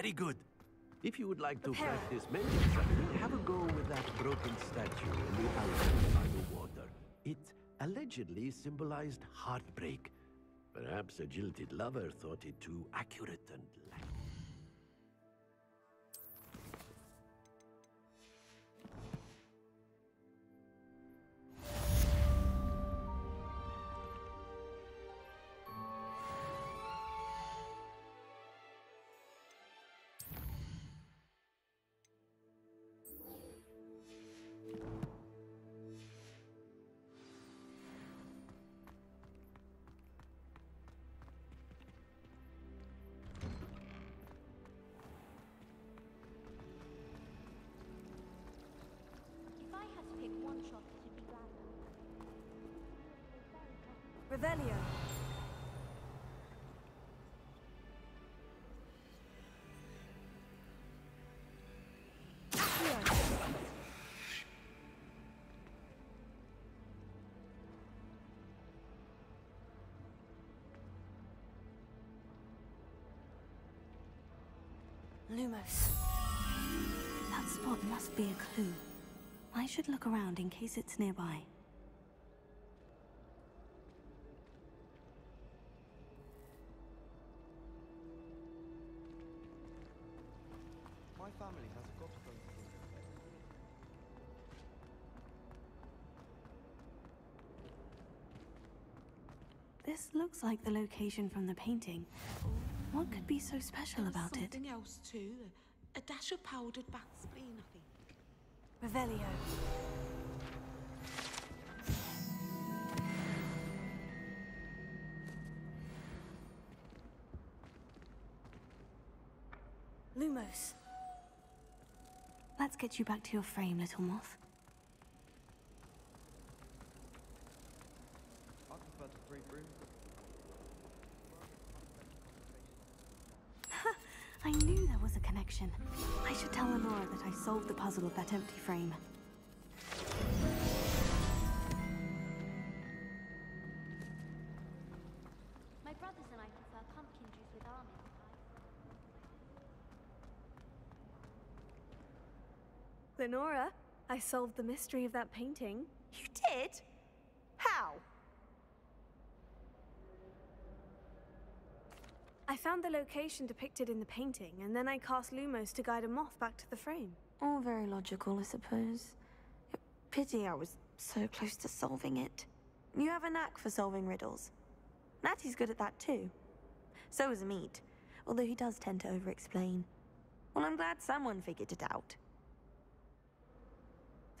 Very good. If you would like to Prepare. practice magic something, have a go with that broken statue in the alley by the water. It allegedly symbolized heartbreak. Perhaps a jilted lover thought it too accurate and lax. Revelio. Lumos. That spot must be a clue. I should look around in case it's nearby. Looks like the location from the painting. What could be so special about it? Something else too. A, a dash of powdered bat spleen, I think. Revelio. Lumos. Let's get you back to your frame, little moth. I prefer to free room. I knew there was. I should tell Lenora that I solved the puzzle of that empty frame. My brothers and I prefer pumpkin juice with almond. Lenora, I solved the mystery of that painting. You did? How? I found the location depicted in the painting, and then I cast Lumos to guide a moth back to the frame. All very logical, I suppose. Pity I was so close to solving it. You have a knack for solving riddles. Natty's good at that too. So is Amit, although he does tend to over-explain. Well, I'm glad someone figured it out.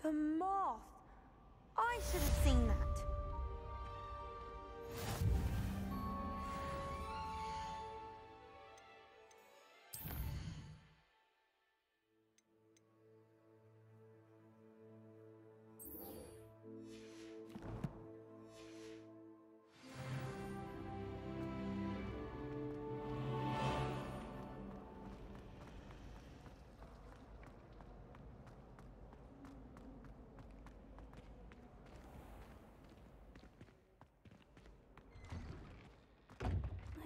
The moth! I should have seen that.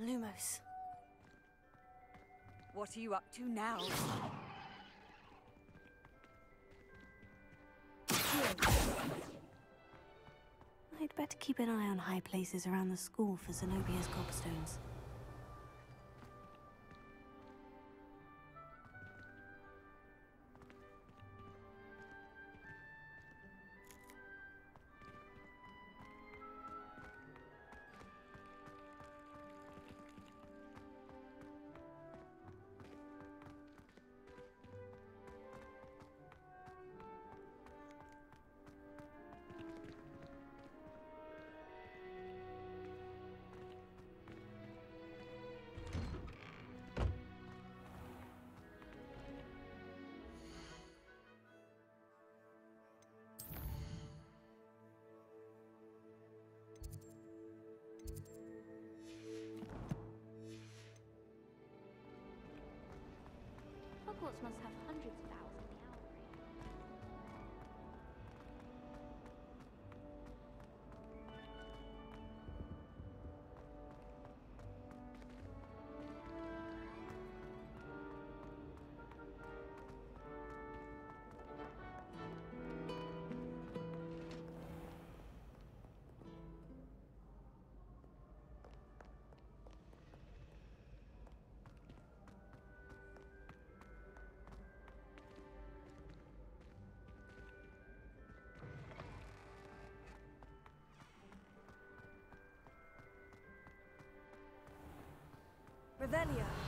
Lumos. What are you up to now? I'd better keep an eye on high places around the school for Zenobia's gobstones. Must have hundreds of owls Revelio.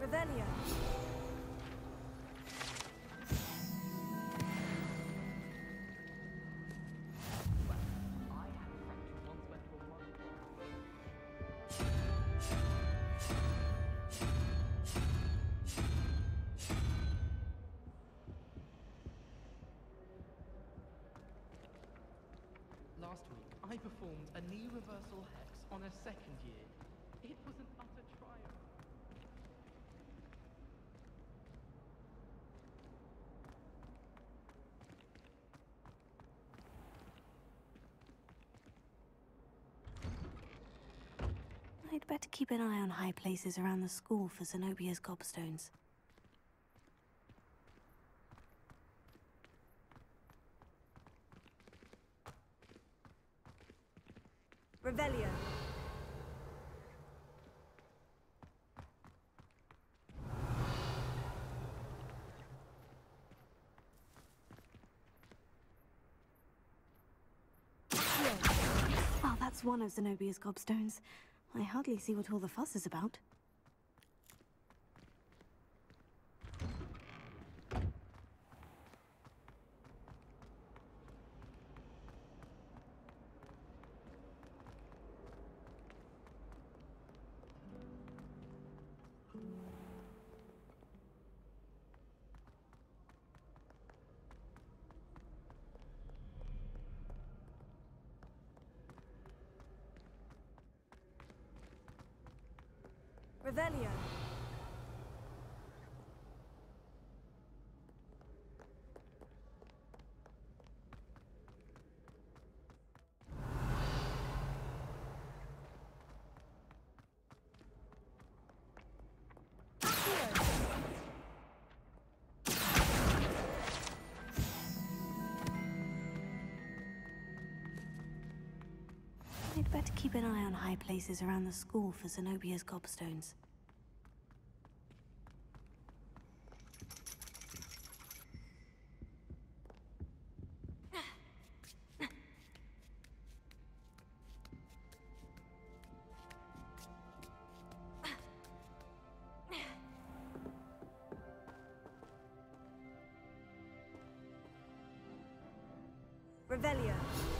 One. Last week, I performed a knee reversal hex on a second year. It was an utter triumph. I'd better keep an eye on high places around the school for Zenobia's gobstones. Revelio. Oh, that's one of Zenobia's gobstones. I hardly see what all the fuss is about. Places around the school for Zenobia's gobstones. Revelio.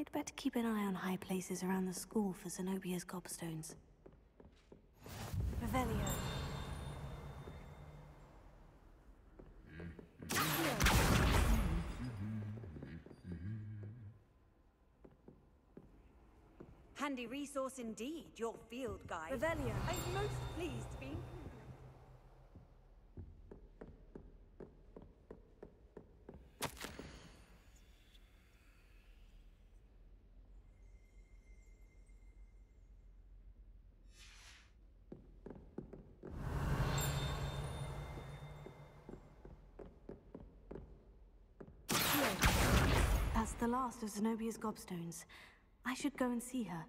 I'd better keep an eye on high places around the school for Zenobia's gobstones. Revelio. Handy resource indeed, your field guide. Revelio. I'm most pleased to be included. That's last of Zenobia's gobstones. I should go and see her.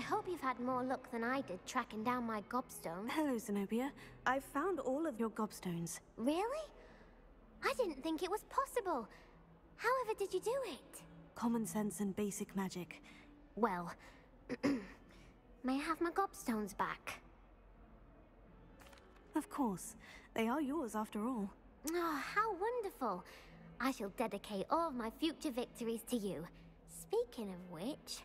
I hope you've had more luck than I did tracking down my gobstone. Hello, Zenobia. I've found all of your gobstones. Really? I didn't think it was possible. However did you do it? Common sense and basic magic. Well, may I have my gobstones back? Of course. They are yours after all. Oh, how wonderful. I shall dedicate all of my future victories to you. Speaking of which,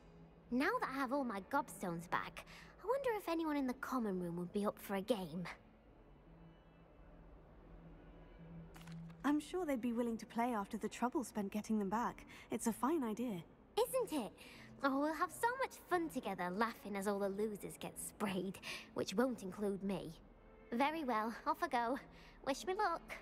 now that I have all my gobstones back, I wonder if anyone in the common room would be up for a game. I'm sure they'd be willing to play after the trouble spent getting them back. It's a fine idea. Isn't it? Oh, we'll have so much fun together laughing as all the losers get sprayed, which won't include me. Very well, off I go. Wish me luck.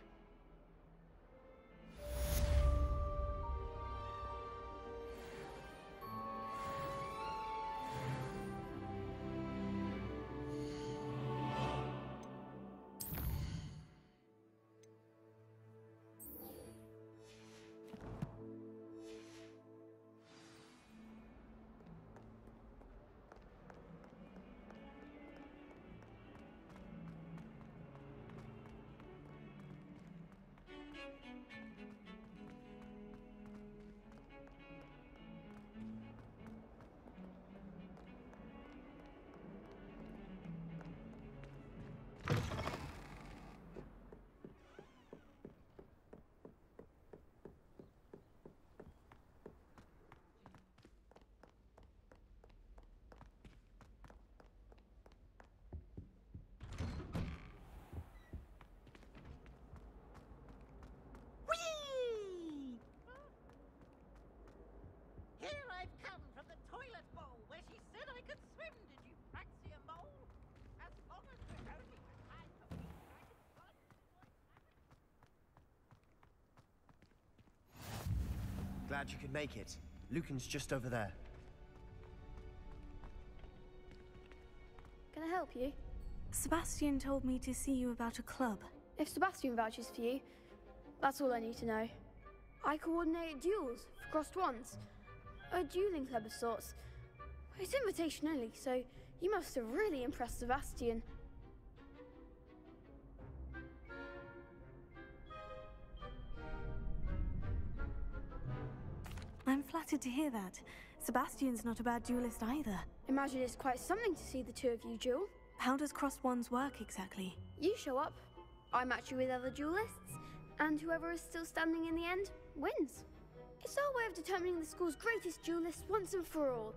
Glad you could make it. Lucan's just over there. Can I help you? Sebastian told me to see you about a club. If Sebastian vouches for you, that's all I need to know. I coordinate duels for Crossed Wands. A dueling club of sorts. It's invitation only, so you must have really impressed Sebastian. I'm to hear that. Sebastian's not a bad duelist either. Imagine it's quite something to see the two of you duel. How does Crossed Wands work exactly? You show up, I match you with other duelists, and whoever is still standing in the end wins. It's our way of determining the school's greatest duelist once and for all.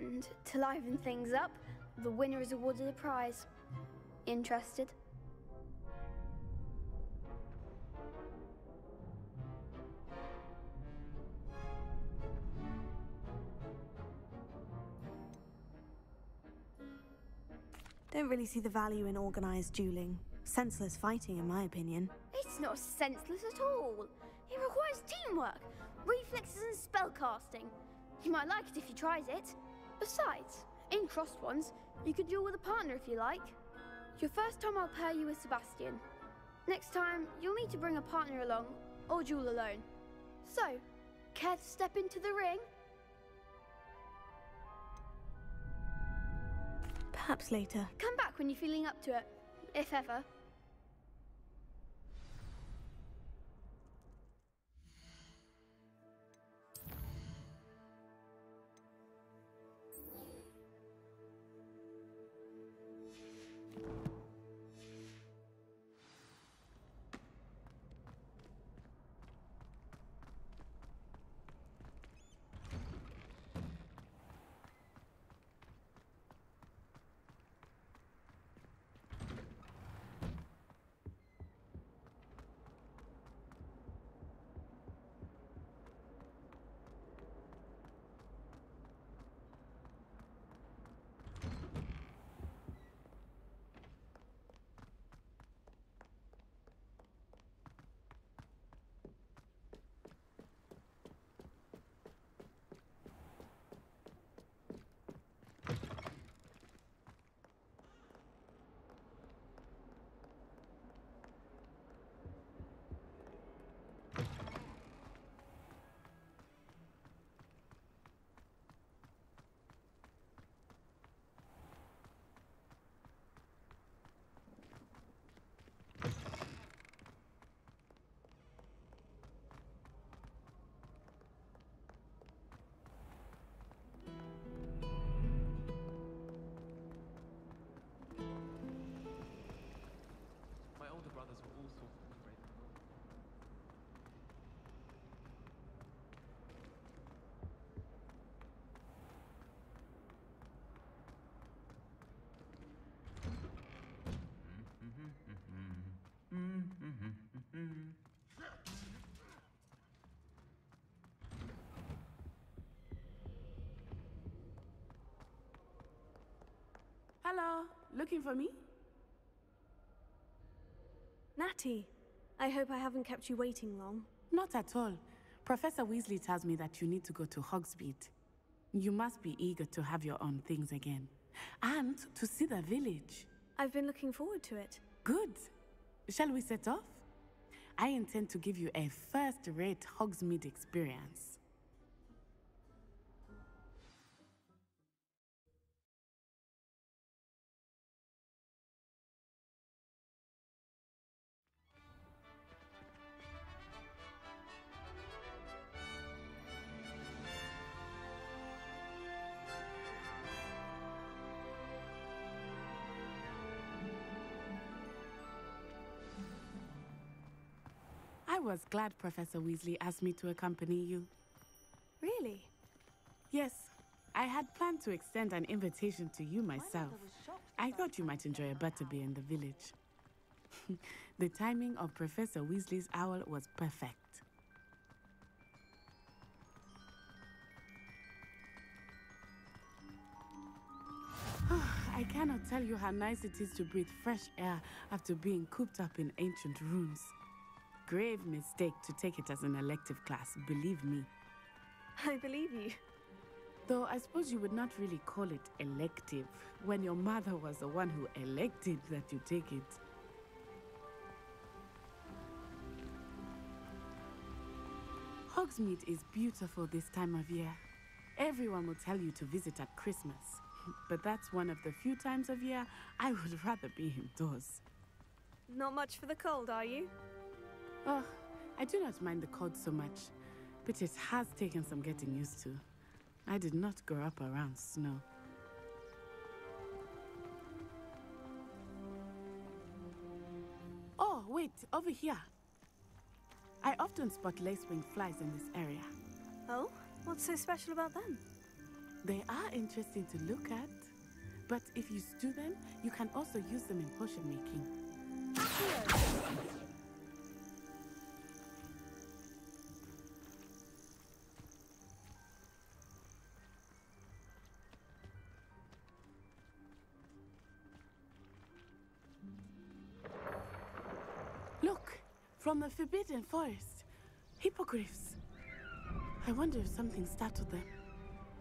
And to liven things up, the winner is awarded a prize. Interested? Don't really see the value in organized dueling. Senseless fighting, in my opinion. It's not senseless at all. It requires teamwork, reflexes, and spellcasting. You might like it if you tried it. Besides, in Crossed Wands, you could duel with a partner if you like. Your first time, I'll pair you with Sebastian. Next time, you'll need to bring a partner along, or duel alone. So, care to step into the ring? Perhaps later. Come back when you're feeling up to it, if ever. Hello, looking for me? Natty, I hope I haven't kept you waiting long. Not at all. Professor Weasley tells me that you need to go to Hogsmeade. You must be eager to have your own things again. And to see the village. I've been looking forward to it. Good. Shall we set off? I intend to give you a first-rate Hogsmeade experience. Glad Professor Weasley asked me to accompany you. Really? Yes, I had planned to extend an invitation to you myself. I thought you might enjoy a butterbeer in the village. the timing of Professor Weasley's owl was perfect. I cannot tell you how nice it is to breathe fresh air after being cooped up in ancient rooms. Grave mistake to take it as an elective class, believe me. I believe you. Though I suppose you would not really call it elective when your mother was the one who elected that you take it. Hogsmeade is beautiful this time of year. Everyone will tell you to visit at Christmas, but that's one of the few times of year I would rather be indoors. Not much for the cold, are you? Oh, I do not mind the cold so much, but it has taken some getting used to. I did not grow up around snow. Oh, wait, over here. I often spot lacewing flies in this area. Oh? What's so special about them? They are interesting to look at, but if you stew them, you can also use them in potion making. From the Forbidden Forest. Hippogriffs. I wonder if something startled them.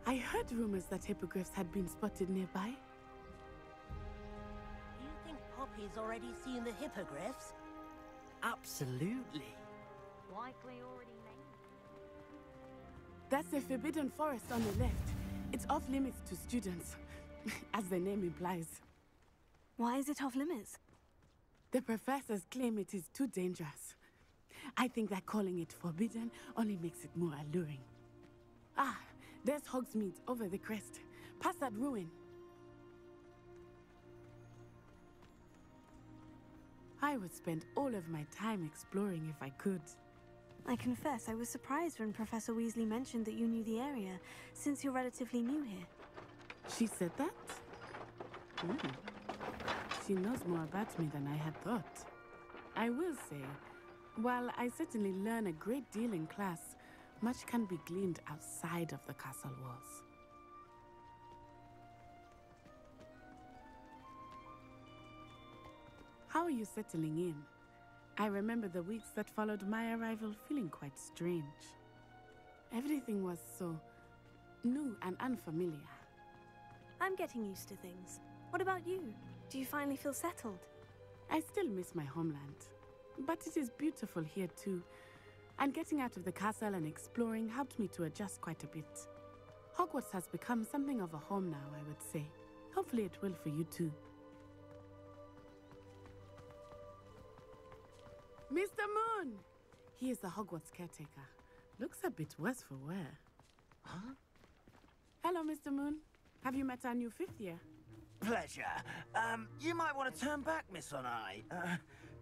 I heard rumors that hippogriffs had been spotted nearby. Do you think Poppy's already seen the hippogriffs? Absolutely. Likely already named. That's the Forbidden Forest on the left. It's off limits to students, as the name implies. Why is it off limits? The professors claim it is too dangerous. I think that calling it forbidden only makes it more alluring. Ah, there's Hogsmeade over the crest. Past that ruin. I would spend all of my time exploring if I could. I confess I was surprised when Professor Weasley mentioned that you knew the area, since you're relatively new here. She said that? Hmm. She knows more about me than I had thought. I will say, while I certainly learn a great deal in class, much can be gleaned outside of the castle walls. How are you settling in? I remember the weeks that followed my arrival feeling quite strange. Everything was so new and unfamiliar. I'm getting used to things. What about you? Do you finally feel settled? I still miss my homeland, but it is beautiful here too. And getting out of the castle and exploring helped me to adjust quite a bit. Hogwarts has become something of a home now, I would say. Hopefully it will for you too. Mr. Moon! He is the Hogwarts caretaker. Looks a bit worse for wear. Huh? Hello, Mr. Moon. Have you met our new fifth year? Pleasure. Um, you might want to turn back, Miss Onai. Uh,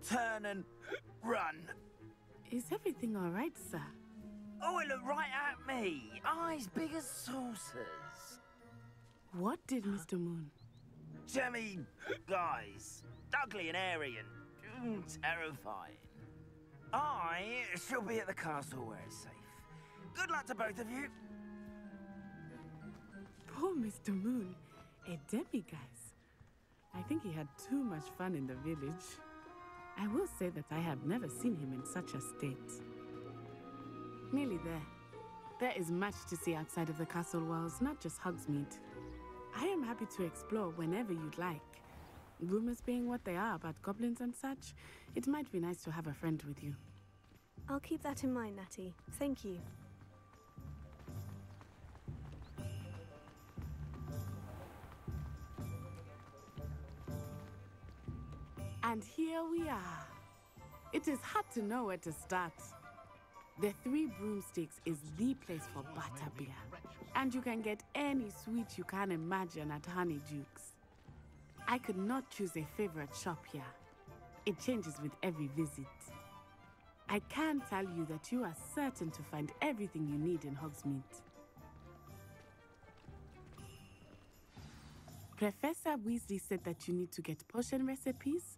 turn and run. Is everything all right, sir? Oh, it looked right at me. Eyes big as saucers. What did Mr. Moon? Jemmy, guys. Ugly and airy and mm, terrifying. I shall be at the castle where it's safe. Good luck to both of you. Poor Mr. Moon. A demiguise. I think he had too much fun in the village. I will say that I have never seen him in such a state. Nearly there. There is much to see outside of the castle walls, not just Hogsmeade. I am happy to explore whenever you'd like. Rumors being what they are about goblins and such, it might be nice to have a friend with you. I'll keep that in mind, Natty. Thank you. And here we are. It is hard to know where to start. The Three Broomsticks is the place for butterbeer, and you can get any sweet you can imagine at Honeydukes. I could not choose a favorite shop here. It changes with every visit. I can tell you that you are certain to find everything you need in Hogsmeade. Professor Weasley said that you need to get potion recipes,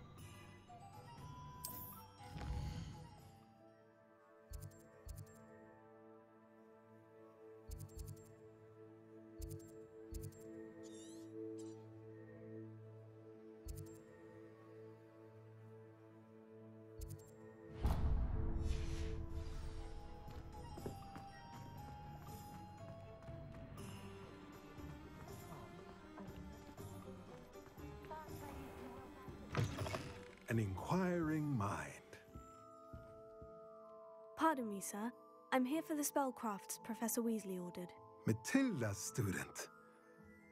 Pardon me, sir. I'm here for the spellcrafts Professor Weasley ordered. Matilda's student.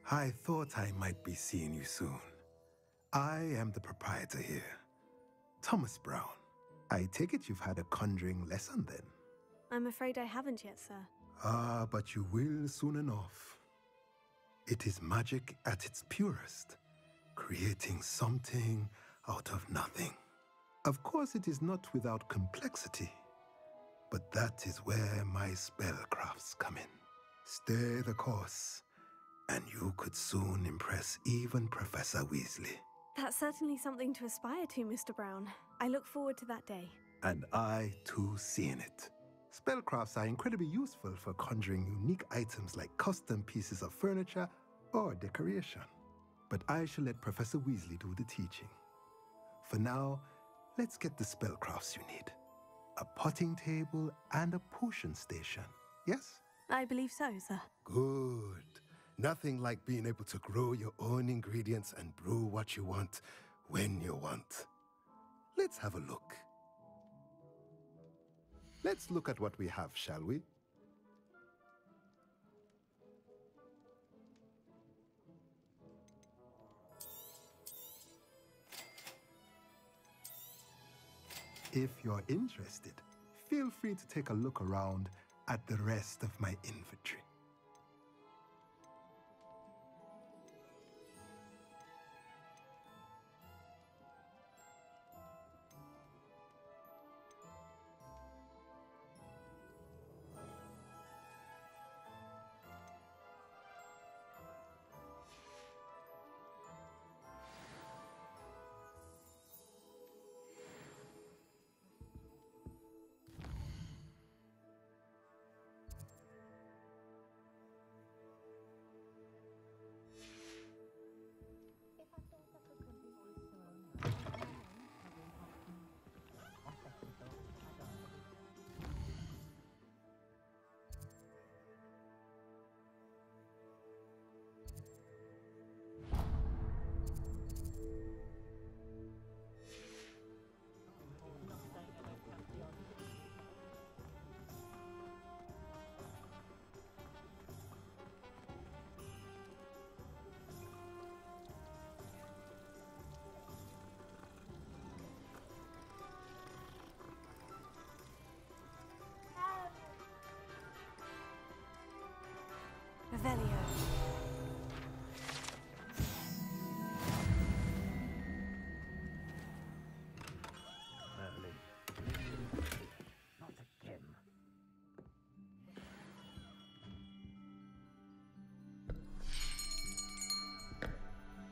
I thought I might be seeing you soon. I am the proprietor here, Thomas Brown. I take it you've had a conjuring lesson then? I'm afraid I haven't yet, sir. Ah, but you will soon enough. It is magic at its purest, creating something out of nothing. Of course, it is not without complexity, but that is where my spellcrafts come in. Stay the course, and you could soon impress even Professor Weasley. That's certainly something to aspire to, Mr. Brown. I look forward to that day. And I too seeing it. Spellcrafts are incredibly useful for conjuring unique items like custom pieces of furniture or decoration. But I shall let Professor Weasley do the teaching. For now, let's get the spellcrafts you need a potting table and a potion station. Yes? I believe so, sir. Good. Nothing like being able to grow your own ingredients and brew what you want when you want. Let's have a look. Let's look at what we have, shall we? If you're interested, feel free to take a look around at the rest of my inventory.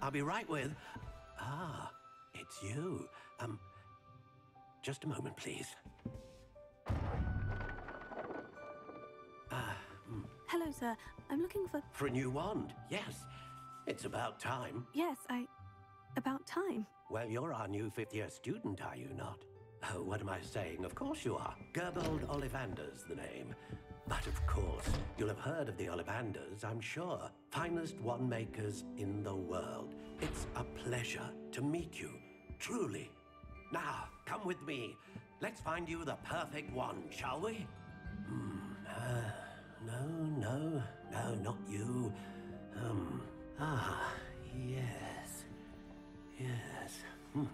I'll be right with... Ah, it's you. Um, just a moment, please. Hello, sir. I'm looking for. For a new wand, yes. It's about time. Yes, I. About time. Well, you're our new fifth year student, are you not? Oh, what am I saying? Of course you are. Gerbold Ollivander's the name. But of course, you'll have heard of the Ollivanders, I'm sure. Finest wand makers in the world. It's a pleasure to meet you, truly. Now, come with me. Let's find you the perfect wand, shall we? No, not you. Um. Ah, yes. Yes. Hmm.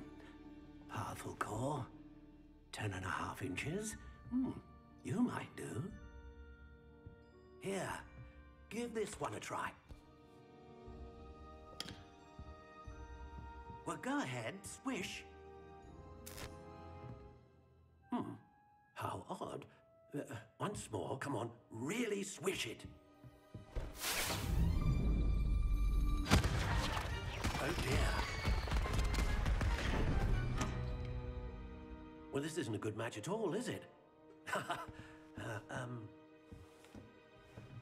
Powerful core. Ten and a half inches. Hmm. You might do. Here, give this one a try. Well, go ahead, swish. Hmm, how odd. Uh, once more, come on, really swish it. Oh dear. Well, this isn't a good match at all, is it? uh, um,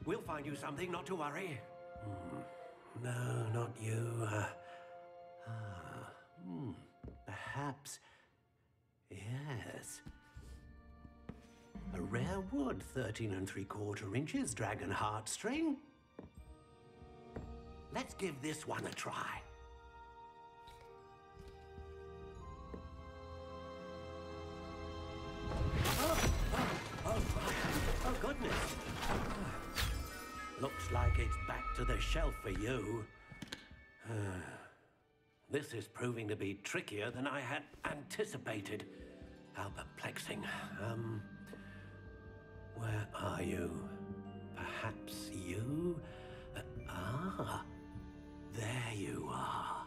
we'll find you something, not to worry. Hmm. No, not you. Uh, ah, hmm. Perhaps. Yes. A rare wood, 13 and three quarter inches, dragon heartstring. Let's give this one a try. Oh, oh, oh, oh goodness. Looks like it's back to the shelf for you. this is proving to be trickier than I had anticipated. How perplexing. Um, where are you? Perhaps you? Uh, ah, there you are.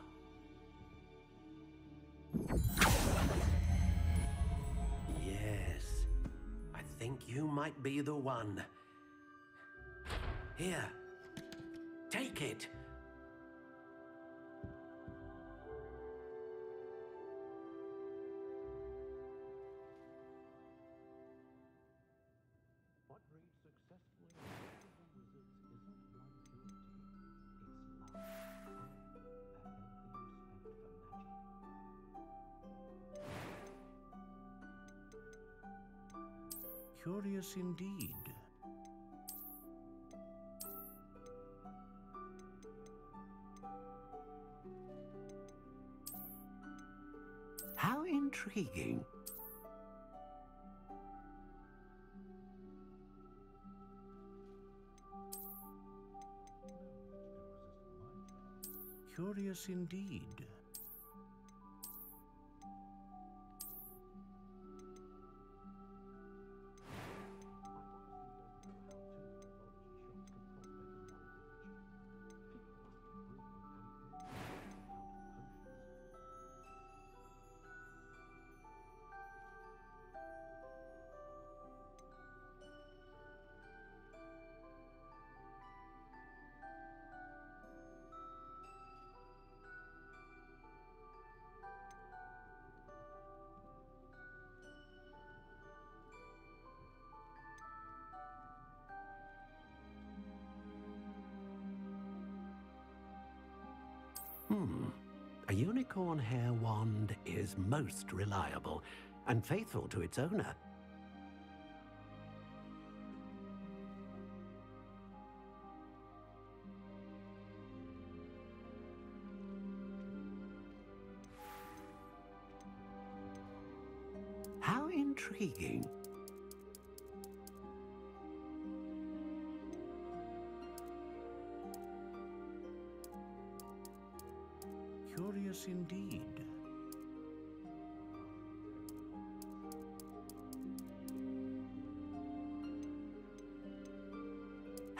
Yes, I think you might be the one. Here, take it. Curious indeed. How intriguing. Curious indeed. Unicorn hair wand is most reliable and faithful to its owner.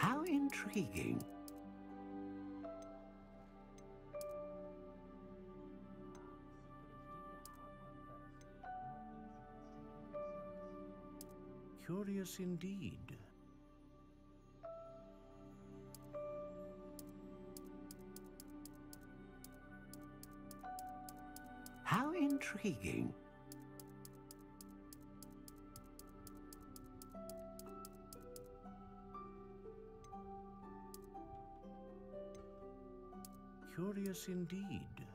How intriguing. Curious indeed. How intriguing. Curious indeed.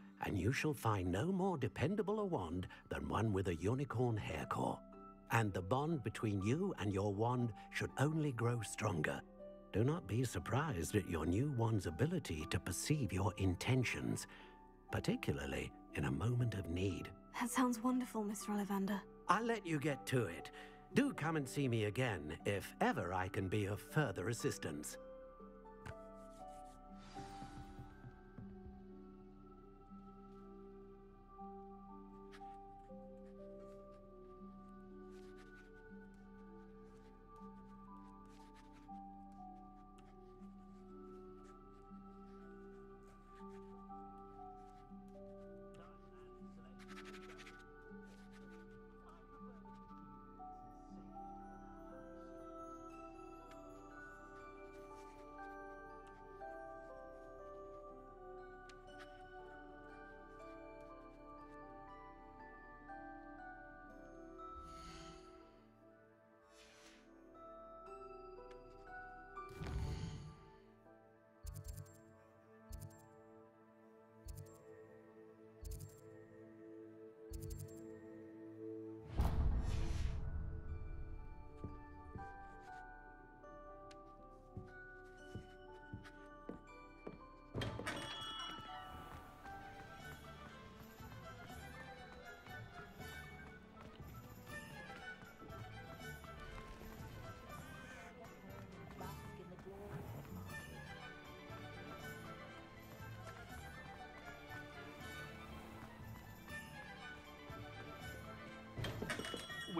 and you shall find no more dependable a wand than one with a unicorn hair core. And the bond between you and your wand should only grow stronger. Do not be surprised at your new wand's ability to perceive your intentions, particularly in a moment of need. That sounds wonderful, Mr. Ollivander. I'll let you get to it. Do come and see me again if ever I can be of further assistance.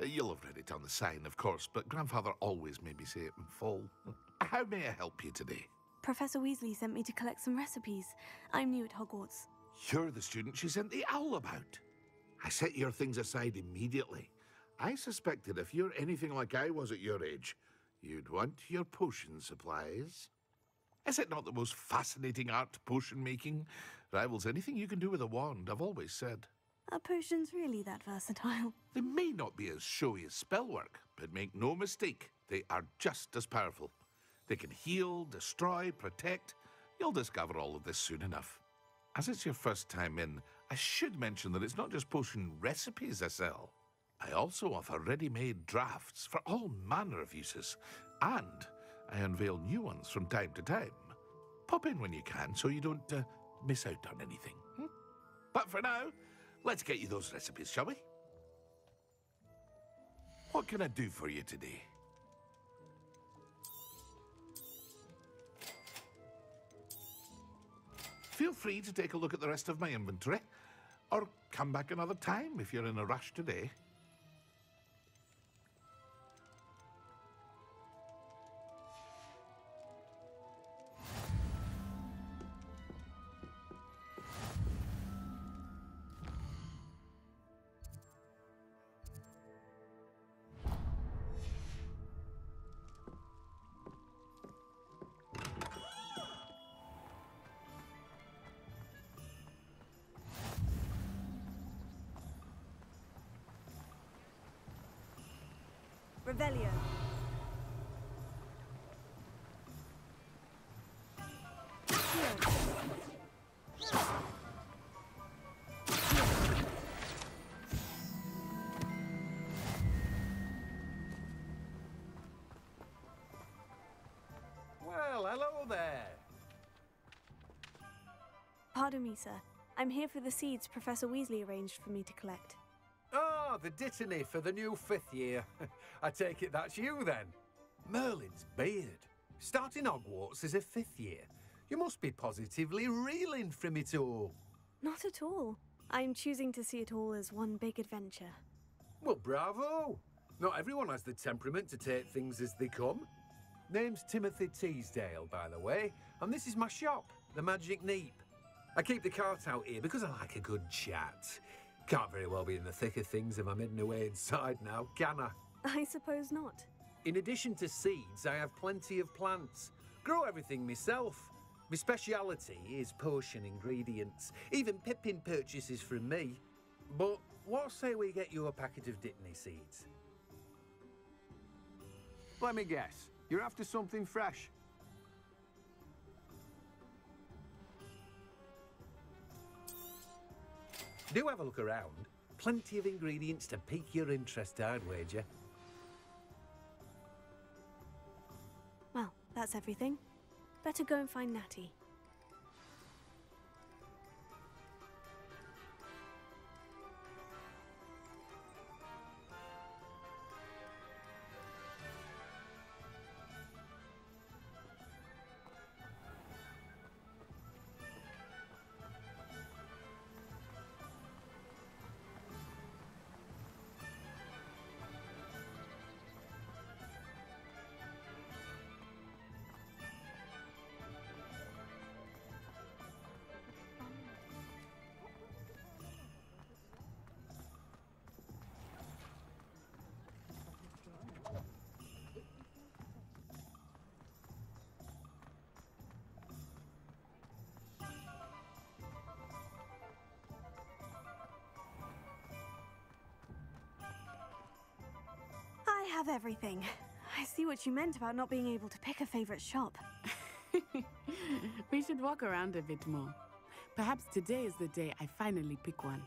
Uh, you'll have read it on the sign, of course, but Grandfather always made me say it in full. How may I help you today? Professor Weasley sent me to collect some recipes. I'm new at Hogwarts. You're the student she sent the owl about. I set your things aside immediately. I suspected if you're anything like I was at your age, you'd want your potion supplies. Is it not the most fascinating art, potion making? Rivals anything you can do with a wand, I've always said. Are potions really that versatile? They may not be as showy as spellwork, but make no mistake, they are just as powerful. They can heal, destroy, protect. You'll discover all of this soon enough. As it's your first time in, I should mention that it's not just potion recipes I sell. I also offer ready-made drafts for all manner of uses, and I unveil new ones from time to time. Pop in when you can so you don't uh, miss out on anything. hmm? But for now, Let's get you those recipes, shall we? What can I do for you today? Feel free to take a look at the rest of my inventory, or come back another time if you're in a rush today. Pardon me, sir. I'm here for the seeds Professor Weasley arranged for me to collect. Ah, the dittany for the new fifth year. I take it that's you then. Merlin's beard. Starting Hogwarts as a fifth year. You must be positively reeling from it all. Not at all. I'm choosing to see it all as one big adventure. Well, bravo. Not everyone has the temperament to take things as they come. Name's Timothy Teasdale, by the way, and this is my shop, the Magic Neep. I keep the cart out here because I like a good chat. Can't very well be in the thick of things if I'm hidden away inside now, can I? I suppose not. In addition to seeds, I have plenty of plants. Grow everything myself. My speciality is potion ingredients. Even Pippin purchases from me. But what say we get you a packet of Dittany seeds? Let me guess. You're after something fresh. Do have a look around. Plenty of ingredients to pique your interest, I'd wager. Well, that's everything. Better go and find Natty. Have everything. I see what you meant about not being able to pick a favorite shop. we should walk around a bit more. Perhaps today is the day I finally pick one.